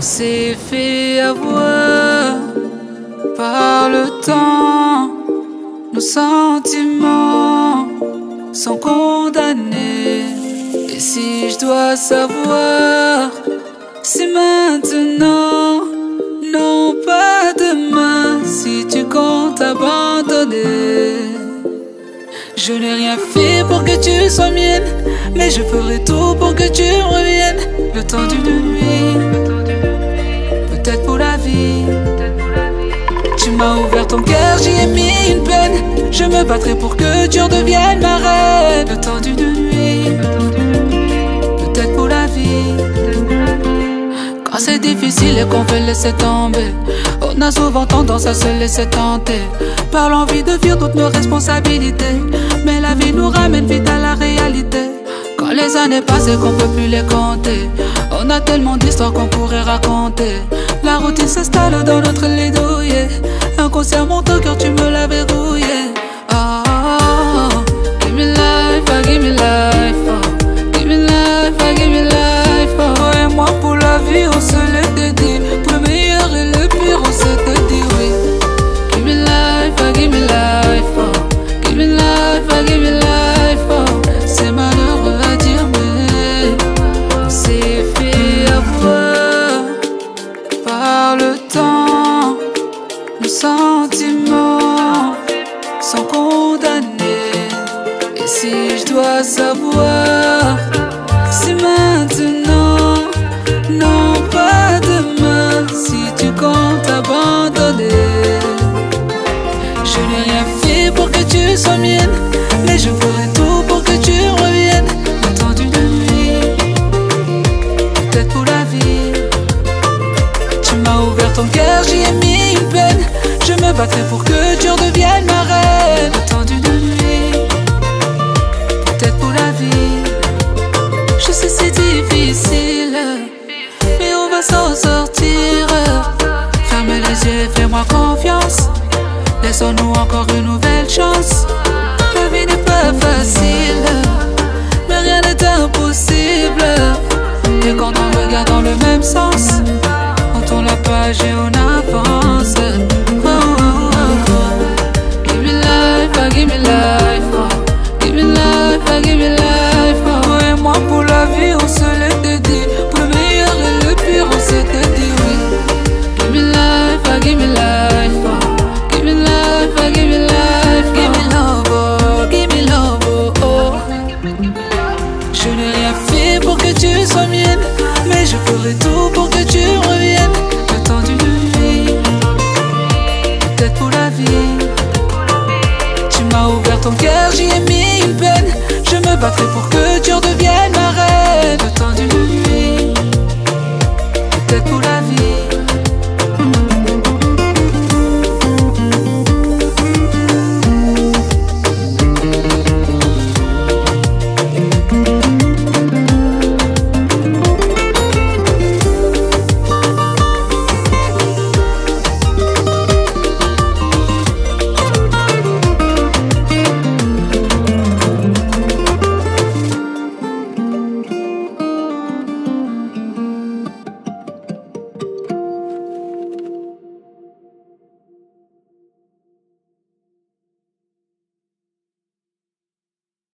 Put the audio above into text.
On s'est fait avoir par le temps. Nos sentiments sont condamnés. Et si je dois savoir, c'est maintenant, non pas demain, si tu comptes abandonner. Je n'ai rien fait pour que tu sois mienne, mais je ferai tout pour que tu reviennes. Le temps d'une nuit, m'as ouvert ton cœur, j'y ai mis une peine. Je me battrai pour que tu redeviennes ma reine. Le temps d'une nuit, peut-être pour la vie. Quand c'est difficile et qu'on veut laisser tomber, on a souvent tendance à se laisser tenter par l'envie de vivre toutes nos responsabilités. Mais la vie nous ramène vite à la réalité. Quand les années passent et qu'on peut plus les compter, on a tellement d'histoires qu'on pourrait raconter. La routine s'installe dans notre lit douillet. Inconsciemment, ton cœur, tu me l'as verrouillé. Ah, give me life, ah, give me life. ah. Give me life, ah, give me life. ah. Toi et moi, pour la vie, on se l'est dédié. Pour le meilleur et le pire, on s'était dit oui. Give me life, ah, give me life. Give me life, ah, give me life. C'est malheureux à dire, mais on s'est fait avoir par le temps. Sentiments sont condamnés. Et si je dois savoir, c'est maintenant, non pas demain, si tu comptes abandonner. Je n'ai rien fait pour que tu sois mienne, mais je ferai tout pour que tu reviennes. Temps d'une nuit, peut-être pour la vie. Tu m'as ouvert ton cœur, j'y ai mis une peine. Me battrai pour que tu redeviennes ma reine. Temps d'une nuit, peut-être pour la vie. Je sais c'est difficile, mais on va s'en sortir. Ferme les yeux, fais-moi confiance. Laissons-nous encore une nouvelle chance. La vie n'est pas facile, mais rien n'est impossible. Et quand on regarde dans le même sens, on tourne la page et on avance. Je n'ai rien fait pour que tu sois mienne, mais je ferai tout pour que tu reviennes. Le temps d'une vie, peut-être pour la vie. Tu m'as ouvert ton cœur, j'y ai mis une peine. Je me battrai pour